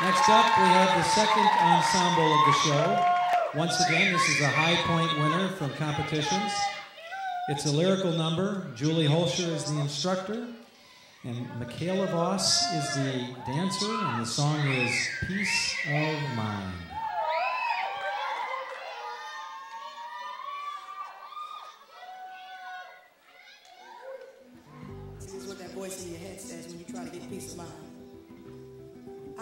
Next up, we have the second ensemble of the show. Once again, this is a high point winner from competitions. It's a lyrical number. Julie Holscher is the instructor, and Michaela Voss is the dancer, and the song is Peace of Mind. This is what that voice in your head says when you try to get peace of mind.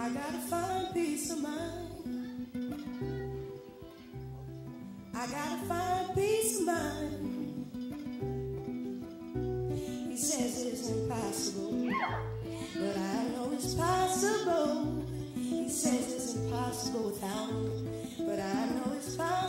I gotta find peace of mind. I gotta find peace of mind. He says it's impossible, but I know it's possible. He says it's impossible without but I know it's possible.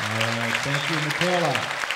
All right, thank you, Michaela.